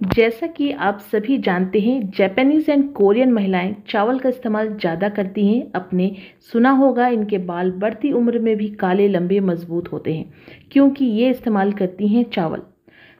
जैसा कि आप सभी जानते हैं जापानीज़ एंड कोरियन महिलाएँ चावल का इस्तेमाल ज़्यादा करती हैं। अपने सुना होगा, इनके बाल बढ़ती उम्र में भी काले, लंबे, मज़बूत होते हैं, क्योंकि ये इस्तेमाल करती हैं चावल।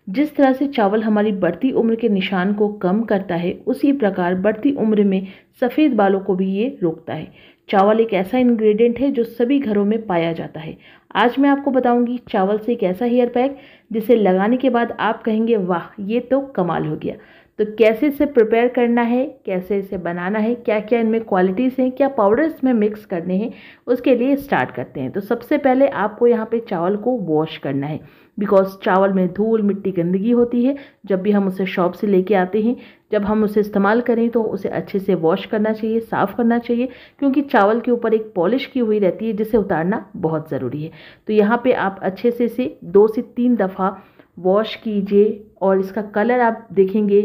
जिस तरह से चावल हमारी बढ़ती उम्र के निशान को कम करता है, उसी प्रकार बढ़ती उम्र में सफ़ेद बालों को भी ये रोकता है। चावल एक ऐसा इंग्रेडिएंट है जो सभी घरों में पाया जाता है। आज मैं आपको बताऊँगी चावल से एक ऐसा हेयर पैक जिसे लगाने के बाद आप कहेंगे, वाह, ये तो कमाल हो गया। तो कैसे इसे प्रिपेयर करना है, कैसे इसे बनाना है क्या क्या इनमें क्वालिटीज़ हैं, क्या पाउडर इसमें मिक्स करने हैं, उसके लिए स्टार्ट करते हैं। तो सबसे पहले आपको यहाँ पे चावल को वॉश करना है। बिकॉज़ चावल में धूल, मिट्टी गंदगी होती है, जब भी हम उसे शॉप से लेके आते हैं, जब हम उसे इस्तेमाल करें तो उसे अच्छे से वॉश करना चाहिए, साफ़ करना चाहिए, क्योंकि चावल के ऊपर एक पॉलिश की हुई रहती है, जिसे उतारना बहुत ज़रूरी है। तो यहाँ पर आप अच्छे से इसे दो से तीन दफ़ा वॉश कीजिए और इसका कलर आप देखेंगे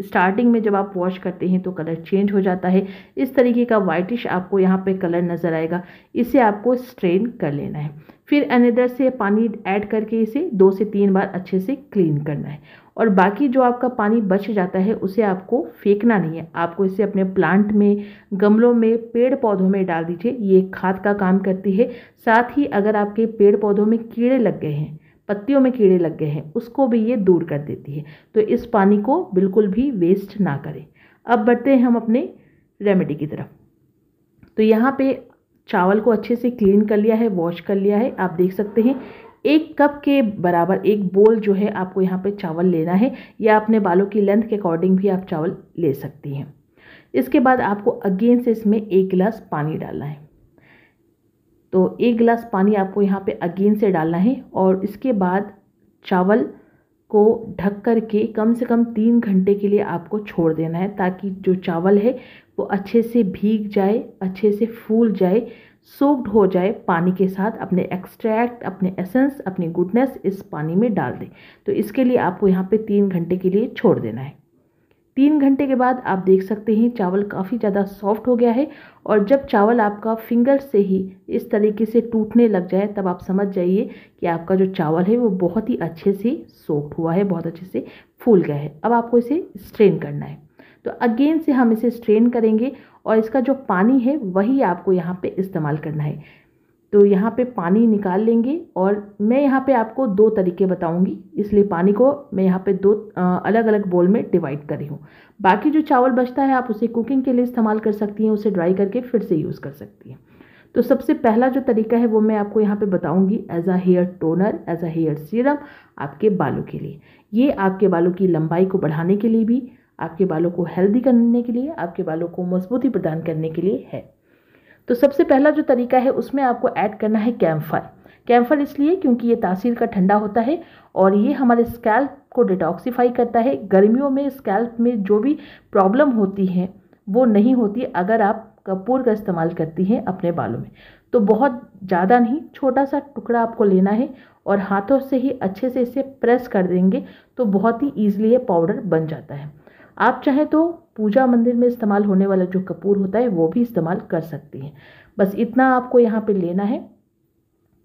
स्टार्टिंग में जब आप वॉश करते हैं तो कलर चेंज हो जाता है। इस तरीके का वाइटिश आपको यहाँ पे कलर नज़र आएगा। इसे आपको स्ट्रेन कर लेना है। फिर अनदर से पानी ऐड करके इसे दो से तीन बार अच्छे से क्लीन करना है। और बाकी जो आपका पानी बच जाता है, उसे आपको फेंकना नहीं है। आपको इसे अपने प्लांट में, गमलों में, पेड़ पौधों में डाल दीजिए। ये खाद का काम करती है। साथ ही अगर आपके पेड़ पौधों में कीड़े लग गए हैं पत्तियों में कीड़े लग गए हैं, उसको भी ये दूर कर देती है। तो इस पानी को बिल्कुल भी वेस्ट ना करें। अब बढ़ते हैं हम अपने रेमेडी की तरफ़। तो यहाँ पे चावल को अच्छे से क्लीन कर लिया है वॉश कर लिया है। आप देख सकते हैं, एक कप के बराबर एक बोल जो है आपको यहाँ पे चावल लेना है, या अपने बालों की लेंथ के अकॉर्डिंग भी आप चावल ले सकती हैं। इसके बाद आपको अगेन से इसमें एक गिलास पानी डालना है। तो एक गिलास पानी आपको यहाँ पे अगेन से डालना है और इसके बाद चावल को ढक कर के कम से कम तीन घंटे के लिए आपको छोड़ देना है ताकि जो चावल है वो अच्छे से भीग जाए, अच्छे से फूल जाए सोक्ड हो जाए पानी के साथ, अपने एक्सट्रैक्ट अपने एसेंस अपनी गुडनेस इस पानी में डाल दें। तो इसके लिए आपको यहाँ पे तीन घंटे के लिए छोड़ देना है। तीन घंटे के बाद आप देख सकते हैं चावल काफ़ी ज़्यादा सॉफ्ट हो गया है और जब चावल आपका फिंगर से ही इस तरीके से टूटने लग जाए, तब आप समझ जाइए कि आपका जो चावल है वो बहुत ही अच्छे से सोफ्ट हुआ है, बहुत अच्छे से फूल गया है। अब आपको इसे स्ट्रेन करना है। तो अगेन से हम इसे स्ट्रेन करेंगे और इसका जो पानी है, वही आपको यहाँ पे इस्तेमाल करना है। तो यहाँ पे पानी निकाल लेंगे और मैं यहाँ पे आपको दो तरीके बताऊँगी। इसलिए पानी को मैं यहाँ पे दो अलग अलग बोल में डिवाइड कर रही हूँ। बाकी जो चावल बचता है आप उसे कुकिंग के लिए इस्तेमाल कर सकती हैं, उसे ड्राई करके फिर से यूज़ कर सकती हैं। तो सबसे पहला जो तरीका है वो मैं आपको यहाँ पे बताऊँगी। As a hair toner as a hair serum आपके बालों के लिए। ये आपके बालों की लंबाई को बढ़ाने के लिए भी, आपके बालों को हेल्दी करने के लिए, आपके बालों को मजबूती प्रदान करने के लिए है। तो सबसे पहला जो तरीका है, उसमें आपको ऐड करना है कैम्फर। कैम्फर इसलिए क्योंकि ये तासीर का ठंडा होता है और ये हमारे स्कैल्प को डिटॉक्सीफाई करता है। गर्मियों में स्कैल्प में जो भी प्रॉब्लम होती है, वो नहीं होती अगर आप कपूर का इस्तेमाल करती हैं अपने बालों में। तो बहुत ज़्यादा नहीं छोटा सा टुकड़ा आपको लेना है और हाथों से ही अच्छे से इसे प्रेस कर देंगे तो बहुत ही ईजिली ये पाउडर बन जाता है। आप चाहें तो पूजा मंदिर में इस्तेमाल होने वाला जो कपूर होता है, वो भी इस्तेमाल कर सकती हैं। बस इतना आपको यहाँ पे लेना है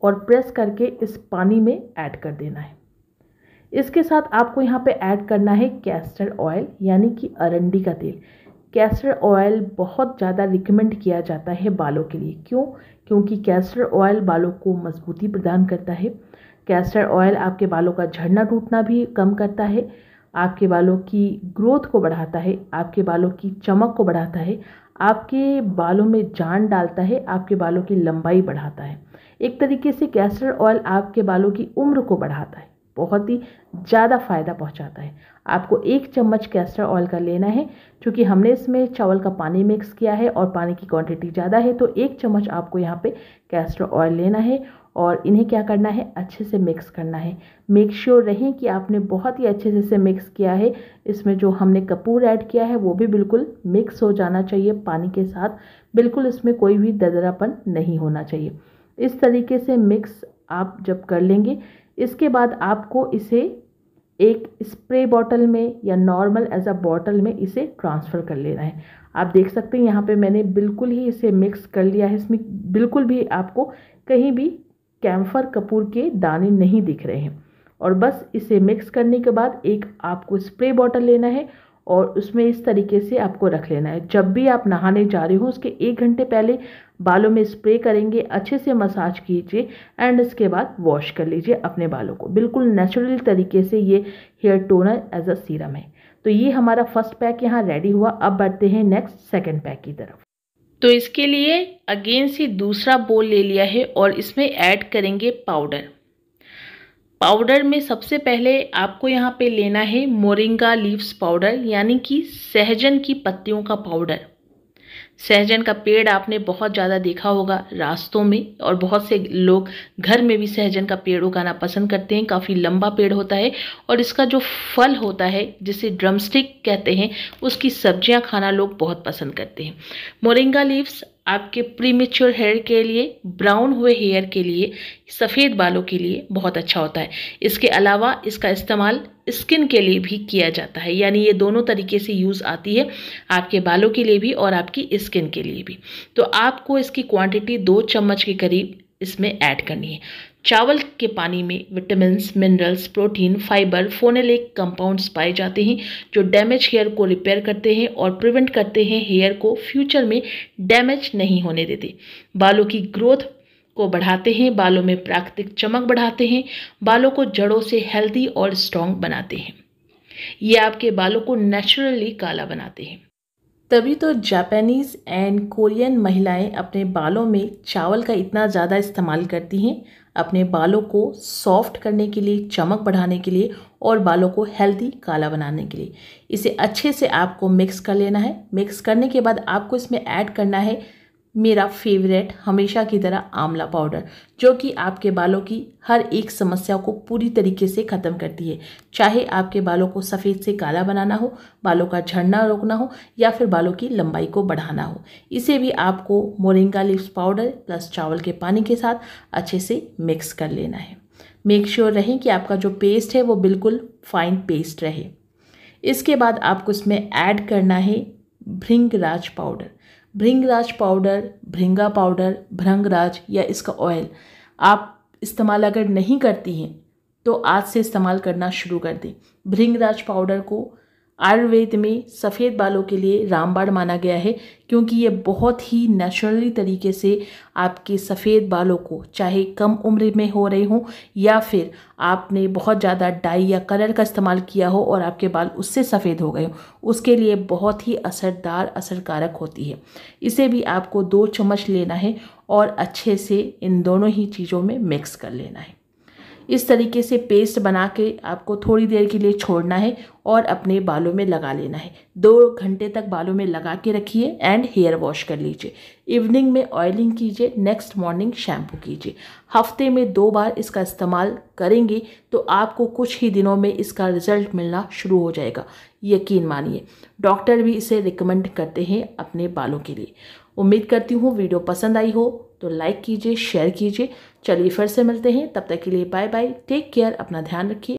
और प्रेस करके इस पानी में ऐड कर देना है। इसके साथ आपको यहाँ पे ऐड करना है कैस्टर ऑयल, यानी कि अरंडी का तेल। कैस्टर ऑयल बहुत ज़्यादा रिकमेंड किया जाता है बालों के लिए। क्यों? क्योंकि कैस्टर ऑयल बालों को मजबूती प्रदान करता है। कैस्टर ऑयल आपके बालों का झड़ना टूटना भी कम करता है। आपके बालों की ग्रोथ को बढ़ाता है, आपके बालों की चमक को बढ़ाता है, आपके बालों में जान डालता है, आपके बालों की लंबाई बढ़ाता है। एक तरीके से कैस्टर ऑयल आपके बालों की उम्र को बढ़ाता है, बहुत ही ज़्यादा फ़ायदा पहुंचाता है। आपको एक चम्मच कैस्टर ऑयल का लेना है, क्योंकि हमने इसमें चावल का पानी मिक्स किया है और पानी की क्वांटिटी ज़्यादा है तो एक चम्मच आपको यहाँ पे कैस्टर ऑयल लेना है और इन्हें क्या करना है? अच्छे से मिक्स करना है। मेक श्योर sure रहें कि आपने बहुत ही अच्छे से इसे मिक्स किया है। इसमें जो हमने कपूर ऐड किया है, वो भी बिल्कुल मिक्स हो जाना चाहिए पानी के साथ। बिल्कुल इसमें कोई भी ददरापन नहीं होना चाहिए। इस तरीके से मिक्स आप जब कर लेंगे, इसके बाद आपको इसे एक स्प्रे बॉटल में या नॉर्मल एज अ बॉटल में इसे ट्रांसफ़र कर लेना है। आप देख सकते हैं, यहाँ पे मैंने बिल्कुल ही इसे मिक्स कर लिया है। इसमें बिल्कुल भी आपको कहीं भी कैम्फर कपूर के दाने नहीं दिख रहे हैं। और बस इसे मिक्स करने के बाद एक आपको स्प्रे बॉटल लेना है और उसमें इस तरीके से आपको रख लेना है। जब भी आप नहाने जा रहे हो, उसके एक घंटे पहले बालों में स्प्रे करेंगे, अच्छे से मसाज कीजिए एंड इसके बाद वॉश कर लीजिए अपने बालों को। बिल्कुल नेचुरल तरीके से ये hair toner as a serum है। तो ये हमारा फ़र्स्ट पैक यहाँ रेडी हुआ। अब बढ़ते हैं नेक्स्ट सेकेंड पैक की तरफ़। तो इसके लिए अगेन से दूसरा बोल ले लिया है और इसमें ऐड करेंगे पाउडर पाउडर में सबसे पहले आपको यहाँ पे लेना है मोरिंगा लीव्स पाउडर यानी कि सहजन की पत्तियों का पाउडर सहजन का पेड़ आपने बहुत ज़्यादा देखा होगा रास्तों में, और बहुत से लोग घर में भी सहजन का पेड़ उगाना पसंद करते हैं। काफ़ी लंबा पेड़ होता है, और इसका जो फल होता है, जिसे ड्रमस्टिक कहते हैं, उसकी सब्ज़ियाँ खाना लोग बहुत पसंद करते हैं। मोरिंगा लीव्स आपके प्रीमेच्योर हेयर के लिए ब्राउन हुए हेयर के लिए, सफ़ेद बालों के लिए बहुत अच्छा होता है। इसके अलावा इसका इस्तेमाल स्किन के लिए भी किया जाता है। यानी ये दोनों तरीके से यूज़ आती है, आपके बालों के लिए भी और आपकी स्किन के लिए भी। तो आपको इसकी क्वांटिटी दो चम्मच के करीब इसमें ऐड करनी है। चावल के पानी में vitamin minerals, protein, fibre, phenolic compounds पाए जाते हैं, जो डैमेज हेयर को रिपेयर करते हैं और प्रिवेंट करते हैं हेयर को फ्यूचर में डैमेज नहीं होने देते। बालों की ग्रोथ को बढ़ाते हैं, बालों में प्राकृतिक चमक बढ़ाते हैं, बालों को जड़ों से हेल्दी और स्ट्रॉन्ग बनाते हैं। ये आपके बालों को नेचुरली काला बनाते हैं। तभी तो जापानीज़ एंड कोरियन महिलाएँ अपने बालों में चावल का इतना ज़्यादा इस्तेमाल करती हैं, अपने बालों को सॉफ्ट करने के लिए, चमक बढ़ाने के लिए और बालों को हेल्दी काला बनाने के लिए। इसे अच्छे से आपको मिक्स कर लेना है। मिक्स करने के बाद आपको इसमें ऐड करना है मेरा फेवरेट हमेशा की तरह आंवला पाउडर जो कि आपके बालों की हर एक समस्या को पूरी तरीके से ख़त्म करती है। चाहे आपके बालों को सफ़ेद से काला बनाना हो, बालों का झड़ना रोकना हो, या फिर बालों की लंबाई को बढ़ाना हो। इसे भी आपको मोरिंगा लिप्स पाउडर प्लस चावल के पानी के साथ अच्छे से मिक्स कर लेना है। मेक श्योर sure रहें कि आपका जो पेस्ट है वो बिल्कुल फाइन पेस्ट रहे। इसके बाद आपको इसमें ऐड करना है bhringraj powder bhringraj powder, bhringa powder, bhringraj या इसका ऑयल आप इस्तेमाल अगर नहीं करती हैं तो आज से इस्तेमाल करना शुरू कर दें। भृंगराज पाउडर को आयुर्वेद में सफ़ेद बालों के लिए रामबाण माना गया है, क्योंकि ये बहुत ही नेचुरली तरीके से आपके सफ़ेद बालों को, चाहे कम उम्र में हो रहे हों, या फिर आपने बहुत ज़्यादा डाई या कलर का इस्तेमाल किया हो और आपके बाल उससे सफ़ेद हो गए हो, उसके लिए बहुत ही असरदार, असरकारक होती है। इसे भी आपको दो चम्मच लेना है और अच्छे से इन दोनों ही चीज़ों में मिक्स कर लेना है। इस तरीके से पेस्ट बना के आपको थोड़ी देर के लिए छोड़ना है और अपने बालों में लगा लेना है। दो घंटे तक बालों में लगा के रखिए एंड हेयर वॉश कर लीजिए। इवनिंग में ऑयलिंग कीजिए नेक्स्ट मॉर्निंग शैम्पू कीजिए। हफ़्ते में दो बार इसका इस्तेमाल करेंगे तो आपको कुछ ही दिनों में इसका रिज़ल्ट मिलना शुरू हो जाएगा। यकीन मानिए डॉक्टर भी इसे रिकमेंड करते हैं अपने बालों के लिए। उम्मीद करती हूँ वीडियो पसंद आई हो। तो लाइक कीजिए शेयर कीजिए। चलिए फिर से मिलते हैं। तब तक के लिए बाय बाय टेक केयर अपना ध्यान रखिए।